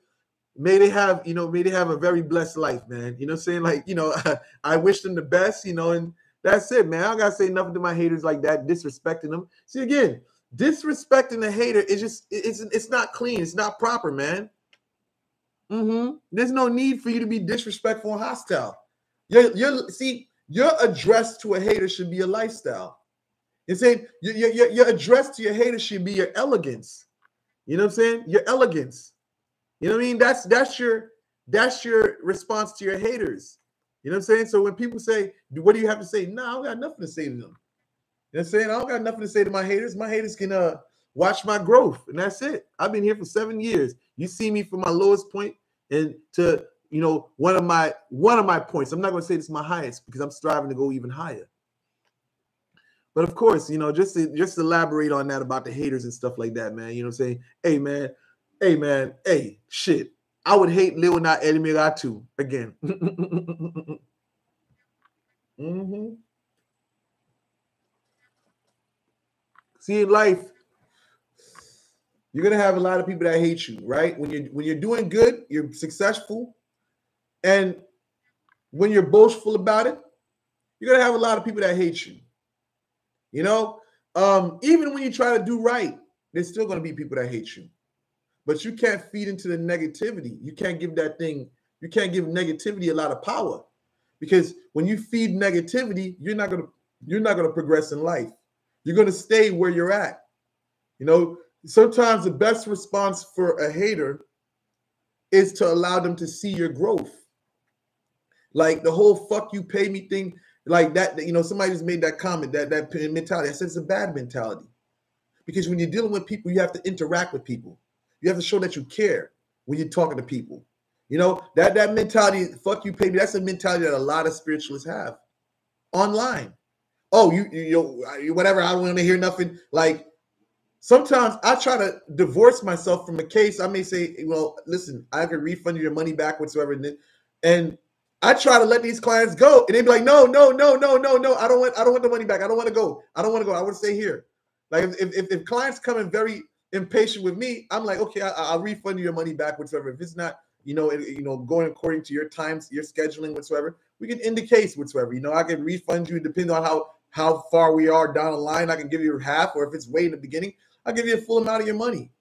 may they have, you know, may they have a very blessed life, man. You know, saying like, you know, I wish them the best, you know, and that's it, man. I don't gotta say nothing to my haters like that, disrespecting them. See again, disrespecting the hater is just it's it's not clean, it's not proper, man. Mm-hmm. There's no need for you to be disrespectful and hostile. You're, you're see, your address to a hater should be a lifestyle. You're saying your, your, your address to your hater should be your elegance. You know what I'm saying? Your elegance. You know what I mean? That's that's your that's your response to your haters. You know what I'm saying? So when people say, "What do you have to say?" No, I don't got nothing to say to them. You know what I'm saying? I don't got nothing to say to my haters. My haters can uh watch my growth, and that's it. I've been here for seven years. You see me from my lowest point and to you know one of my one of my points. I'm not going to say this is my highest because I'm striving to go even higher. But of course, you know, just to just to elaborate on that about the haters and stuff like that, man. You know, what I'm saying, hey, man, hey, man, hey, shit. I would hate Lil Not Leonard Elmera too again. mm-hmm. See, in life, you're gonna have a lot of people that hate you, right? When you're when you're doing good, you're successful, and when you're boastful about it, you're gonna have a lot of people that hate you. You know, um, even when you try to do right, there's still gonna be people that hate you. But you can't feed into the negativity. You can't give that thing. You can't give negativity a lot of power, because when you feed negativity, you're not gonna you're not gonna progress in life. You're gonna stay where you're at. You know, sometimes the best response for a hater is to allow them to see your growth. Like the whole fuck you pay me thing, like that, you know, somebody just made that comment, that that mentality. I said it's a bad mentality. Because when you're dealing with people, you have to interact with people. You have to show that you care when you're talking to people. You know, that that mentality, fuck you pay me, that's a mentality that a lot of spiritualists have online. Oh, you you know, whatever, I don't want to hear nothing. Like sometimes I try to divorce myself from a case. I may say, well, listen, I can refund you your money back whatsoever. And I try to let these clients go. And they'd be like, no, no, no, no, no, no. I don't want, I don't want the money back. I don't want to go. I don't want to go. I want to stay here. Like if, if, if clients come in very impatient with me, I'm like, okay, I, will refund you your money back, whatsoever. If it's not, you know, it, you know, going according to your times, your scheduling, whatsoever, we can end the case, whatsoever. You know, I can refund you depending on how how far we are down the line. I can give you half, or if it's way in the beginning, I'll give you a full amount of your money.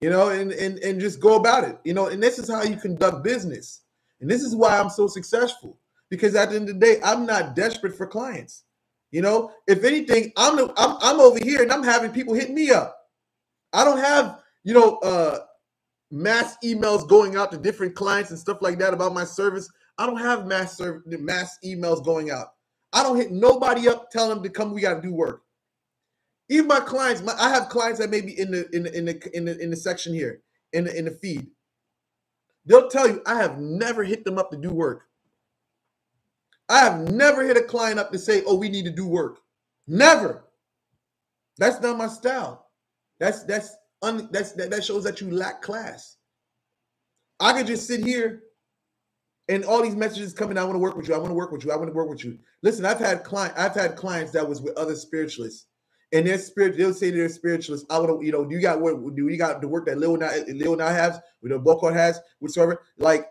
You know, and and and just go about it. You know, and this is how you conduct business. And this is why I'm so successful. Because at the end of the day, I'm not desperate for clients. You know, if anything, I'm I'm I'm over here and I'm having people hit me up. I don't have, you know, uh mass emails going out to different clients and stuff like that about my service. I don't have mass serv- mass emails going out. I don't hit nobody up telling them to come. We got to do work. Even my clients, my, I have clients that may be in the in the in the in the, in the section here in the in the feed. They'll tell you I have never hit them up to do work. I have never hit a client up to say, "Oh, we need to do work." Never. That's not my style. That's that's un, that's that, that shows that you lack class. I could just sit here and all these messages coming. I want to work with you. I want to work with you. I want to work with you. Listen, I've had client, I've had clients that was with other spiritualists, and their spirit, they'll say to their spiritualists, "I want to, you know, do you got work? Do you got the work that Lil now, Lil now has, with the Bokor has, whatsoever?" Like,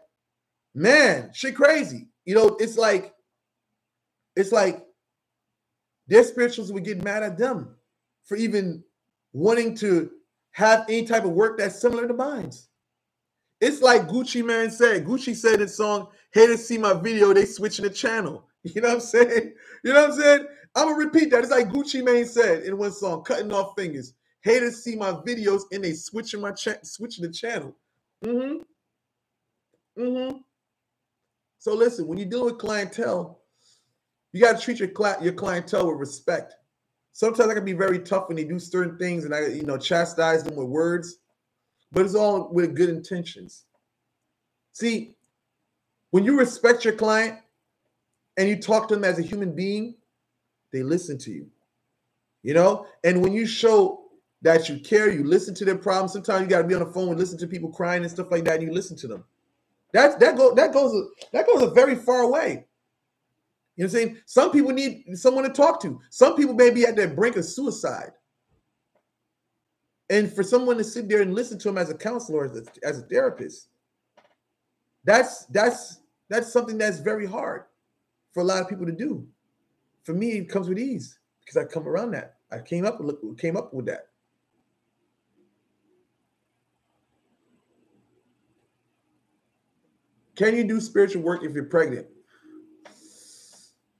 man, shit, crazy. You know, it's like, it's like their spirituals would get mad at them for even wanting to have any type of work that's similar to mine's. It's like Gucci Mane said. Gucci said in song, "Hey, to see my video, they switching the channel. You know what I'm saying? You know what I'm saying? I'm gonna repeat that. It's like Gucci Mane said in one song, cutting off fingers. Haters see my videos and they switching my switching the channel. Mm-hmm. Mm-hmm. So listen, when you deal with clientele, you got to treat your cli- your clientele with respect. Sometimes I can be very tough when they do certain things, and I, you know, chastise them with words but it's all with good intentions. See, when you respect your client and you talk to them as a human being, they listen to you. You know, and when you show that you care, you listen to their problems. Sometimes you got to be on the phone and listen to people crying and stuff like that, and you listen to them. That's that go that goes that goes a very far way. You know what I'm saying? Some people need someone to talk to. Some people may be at the brink of suicide. And for someone to sit there and listen to them as a counselor, as a, as a therapist, that's that's that's something that's very hard for a lot of people to do. For me, it comes with ease because I come around that. I came up with came up with that. Can you do spiritual work if you're pregnant?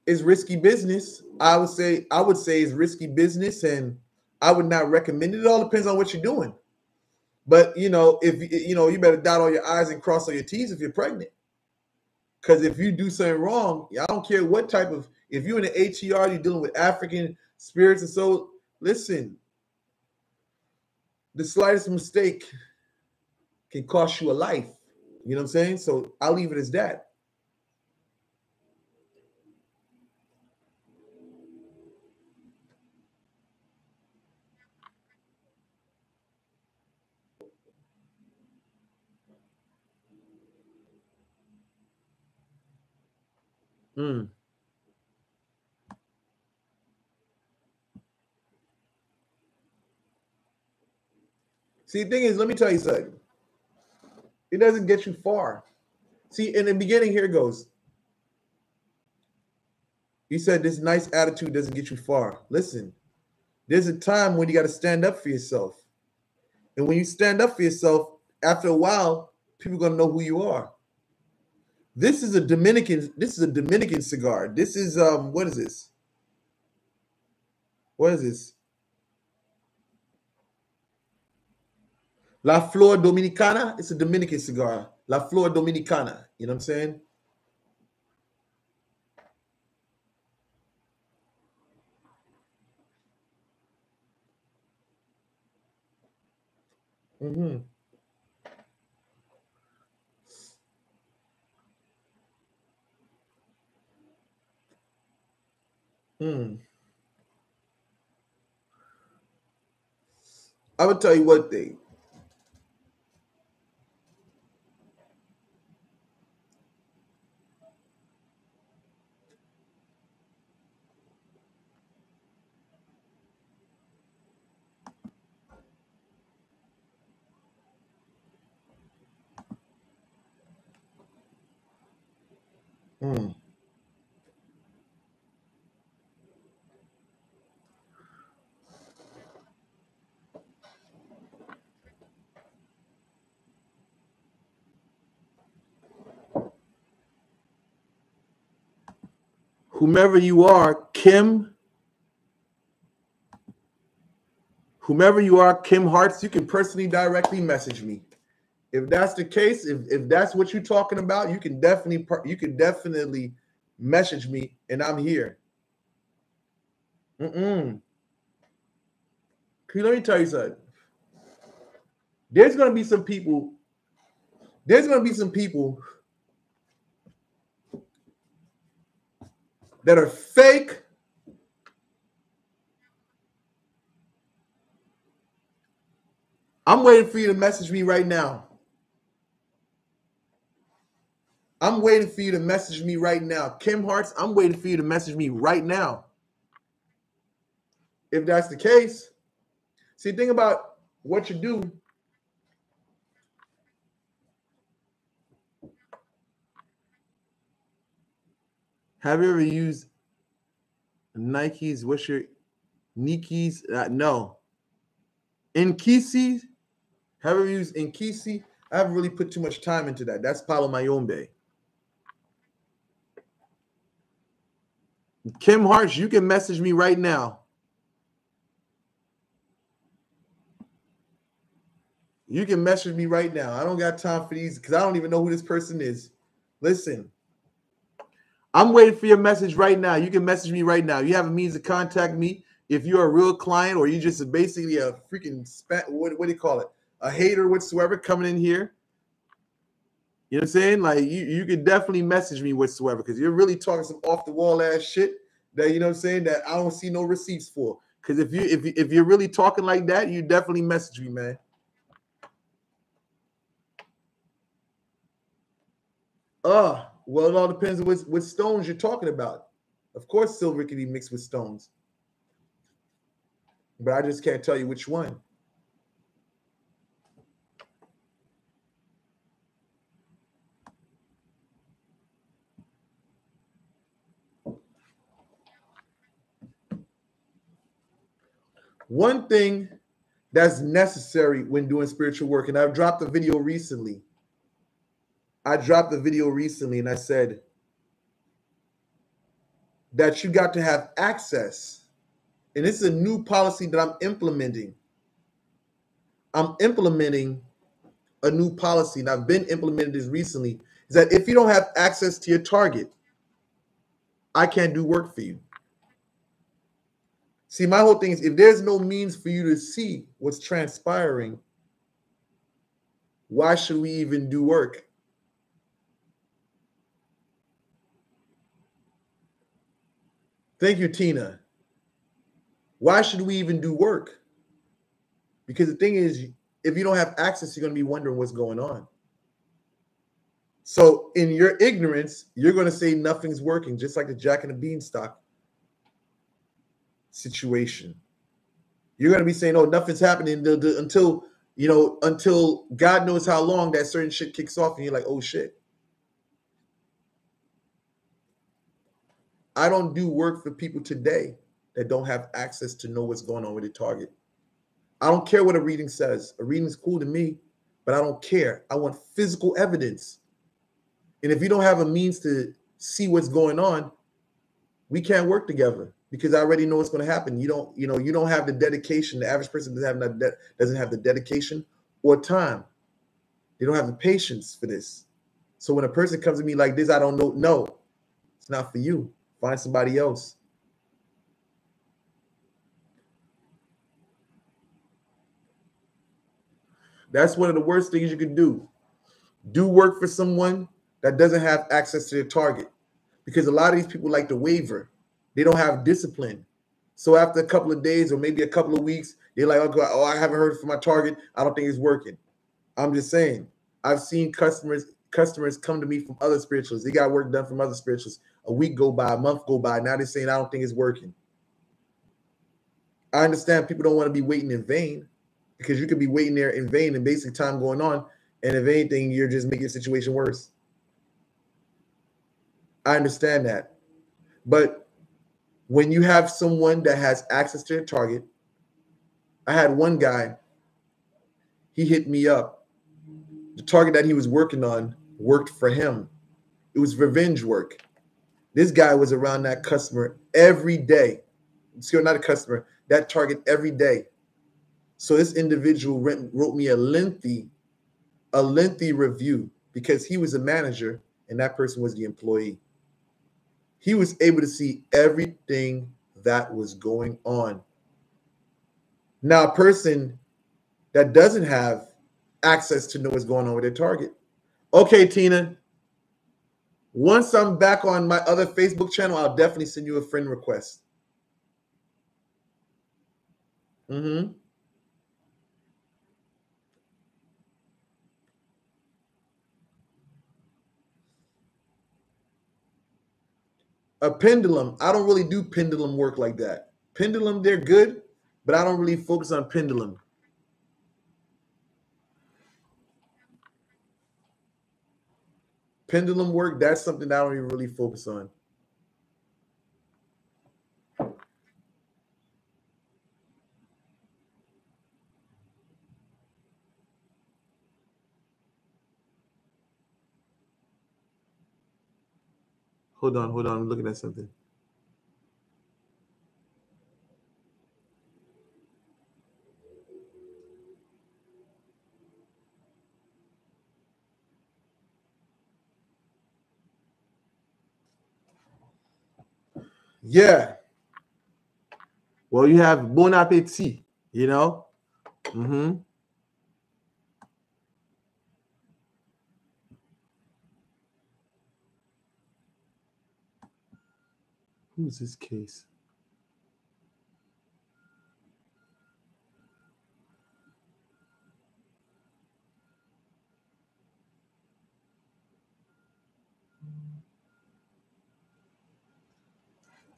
It's risky business. I would say I would say it's risky business and I would not recommend it. It all depends on what you're doing. But you know, if you know, you better dot all your I's and cross all your T's if you're pregnant. Because if you do something wrong, I don't care what type of if you're in the ATR, you're dealing with African spirits and so listen, the slightest mistake can cost you a life. You know what I'm saying? So I'll leave it as that. Mm. See, the thing is, let me tell you something. It doesn't get you far. See, in the beginning, here goes. You said this nice attitude doesn't get you far. Listen, there's a time when you got to stand up for yourself. And when you stand up for yourself, after a while, people are going to know who you are. This is a Dominican. This is a Dominican cigar. This is um. What is this? What is this? La Flor Dominicana. It's a Dominican cigar. La Flor Dominicana. You know what I'm saying? Mm-hmm. Hmm. I would tell you one thing. Hmm. whomever you are, Kim, whomever you are, Kim Hearts, you can personally directly message me. If that's the case, if, if that's what you're talking about, you can definitely you can definitely message me, and I'm here. Mm-mm. Let me tell you something. There's gonna be some people. There's gonna be some people that are fake. I'm waiting for you to message me right now. I'm waiting for you to message me right now. Kim Hearts, I'm waiting for you to message me right now. If that's the case, see, think about what you do. Have you ever used Nikes? What's your Nikes? Uh, no. Inkisi? Have you ever used Inkisi? I haven't really put too much time into that. That's Palo Mayombe. Kim Harsh, you can message me right now. You can message me right now. I don't got time for these because I don't even know who this person is. Listen, I'm waiting for your message right now. You can message me right now. You have a means to contact me if you're a real client or you just basically a freaking spat. What, what do you call it? A hater whatsoever coming in here. You know what I'm saying? Like you, you can definitely message me whatsoever because you're really talking some off the wall ass shit that you know what I'm saying that I don't see no receipts for. Because if you if if you're really talking like that, you definitely message me, man. Uh, well, it all depends on what, what stones you're talking about. Of course, silver can be mixed with stones, but I just can't tell you which one. One thing that's necessary when doing spiritual work, and I've dropped a video recently. I dropped a video recently and I said that you got to have access. And this is a new policy that I'm implementing. I'm implementing a new policy, and I've been implementing this recently. Is that if you don't have access to your target, I can't do work for you. See, my whole thing is if there's no means for you to see what's transpiring, why should we even do work? Thank you, Tina. Why should we even do work? Because the thing is, if you don't have access, you're going to be wondering what's going on. So, in your ignorance, you're going to say nothing's working, just like the Jack and the Beanstalk situation. You're going to be saying, "Oh, nothing's happening until you know until God knows how long that certain shit kicks off," and you're like, "Oh shit." I don't do work for people today that don't have access to know what's going on with the target. I don't care what a reading says. A reading's cool to me, but I don't care. I want physical evidence. And if you don't have a means to see what's going on, we can't work together because I already know what's going to happen. You don't, you know, you don't have the dedication. The average person doesn't have that doesn't have the dedication or time. They don't have the patience for this. So when a person comes to me like this, I don't know. No, it's not for you. Find somebody else. That's one of the worst things you can do. Do work for someone that doesn't have access to their target because a lot of these people like to waver they don't have discipline. So after a couple of days or maybe a couple of weeks, they're like, oh, I haven't heard from my target. I don't think it's working. I'm just saying. I've seen customers customers come to me from other spirituals. They got work done from other spirituals. A week go by, a month go by. Now they're saying, I don't think it's working. I understand people don't want to be waiting in vain because you could be waiting there in vain and basic time going on. And if anything, you're just making the situation worse. I understand that. But when you have someone that has access to your target, I had one guy, he hit me up. The target that he was working on worked for him. It was revenge work. This guy was around that customer every day. So not a customer, that target every day. So this individual wrote me a lengthy, a lengthy review because he was a manager and that person was the employee he was able to see everything that was going on. Now, a person that doesn't have access to know what's going on with their target. Okay, Tina. Once I'm back on my other Facebook channel, I'll definitely send you a friend request. Mm-hmm. A pendulum. I don't really do pendulum work like that. Pendulum, they're good, but I don't really focus on pendulum. pendulum work, that's something that I don't even really focus on. Hold on, hold on. I'm looking at something. Yeah. Well, you have bon appetit, you know? Mm-hmm. Who's this case?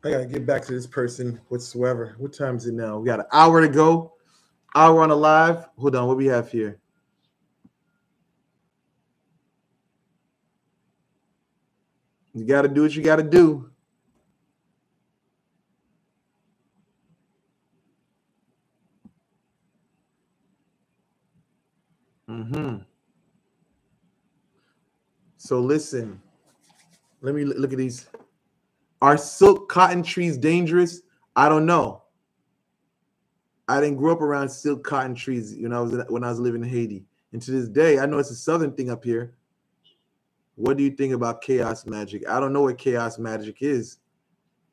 I gotta get back to this person whatsoever. What time is it now? We got an hour to go. Hour on a live. Hold on, what we have here? You gotta do what you gotta do. Mm-hmm. So listen, let me look at these. Are silk cotton trees dangerous? I don't know. I didn't grow up around silk cotton trees when I was when I was living in Haiti. And to this day, I know it's a southern thing up here. What do you think about chaos magic? I don't know what chaos magic is.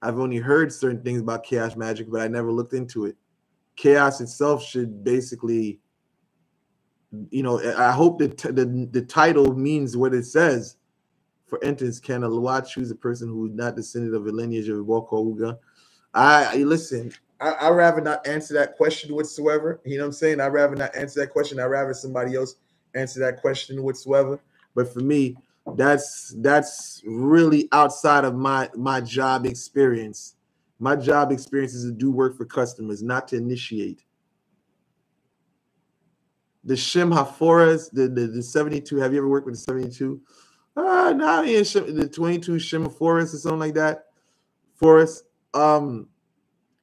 I've only heard certain things about chaos magic, but I never looked into it. Chaos itself should basically, you know, I hope that the, the title means what it says for instance, can a Loa choose a person who is not descended of a lineage of Wako I, listen, I, I rather not answer that question whatsoever. You know what I'm saying? I'd rather not answer that question. I'd rather somebody else answer that question whatsoever. But for me, that's that's really outside of my my job experience. My job experience is to do work for customers, not to initiate. The Shem HaMephorash, the, the, the 72. Have you ever worked with the 72? Uh, not in the 22 Shimmer Forest or something like that. Forest. Um,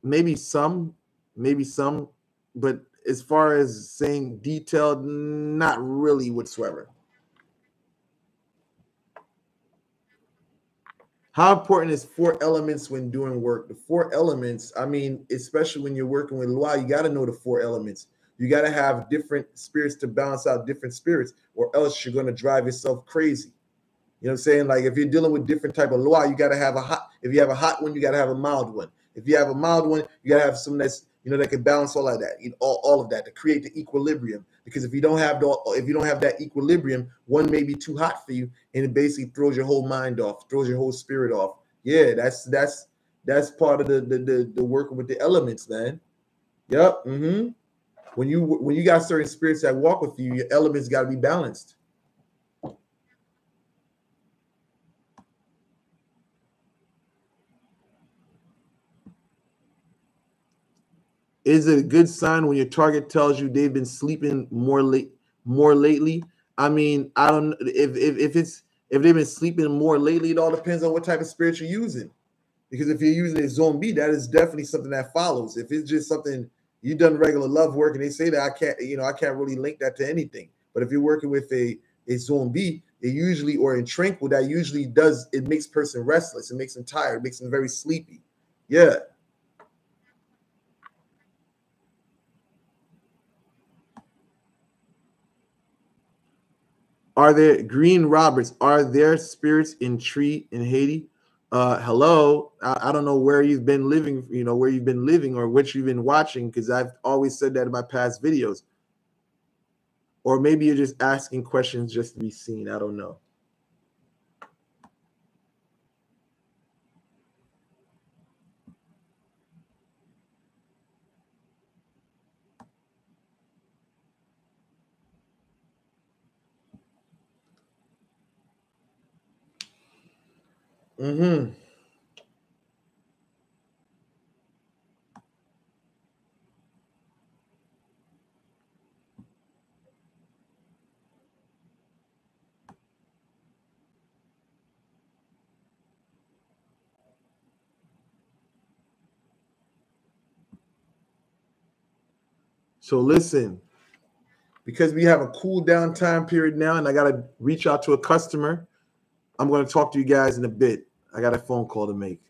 maybe some, maybe some, but as far as saying detailed, not really whatsoever. How important is four elements when doing work? The four elements, I mean, especially when you're working with Loa, you got to know the four elements. You got to have different spirits to balance out different spirits, or else you're going to drive yourself crazy. You know what I'm saying? Like if you're dealing with different type of Loa, you got to have a hot. If you have a hot one, you got to have a mild one. If you have a mild one, you got to have something that's you know that can balance all of that, you know, all, all of that to create the equilibrium. Because if you don't have the if you don't have that equilibrium, one may be too hot for you, and it basically throws your whole mind off, throws your whole spirit off. Yeah, that's that's that's part of the the the, the working with the elements, man. Yep. Mm-hmm. When you when you got certain spirits that walk with you, your elements got to be balanced. Is it a good sign when your target tells you they've been sleeping more late more lately? I mean, I don't if if, if it's if they've been sleeping more lately, it all depends on what type of spirit you're using. Because if you're using a zombie, that is definitely something that follows. If it's just something you've done regular love work and they say that I can't, you know, I can't really link that to anything. But if you're working with a a zombie, it usually or in tranquil, that usually does it makes person restless, it makes them tired, it makes them very sleepy. Yeah. Are there Green Roberts? Are there spirits in tree in Haiti? Uh, hello, I, I, don't know where you've been living, you know, where you've been living or what you've been watching, because I've always said that in my past videos. Or maybe you're just asking questions just to be seen. I don't know. Mm-hmm. So listen, because we have a cool down time period now, and I gotta reach out to a customer. I'm gonna talk to you guys in a bit. I got a phone call to make.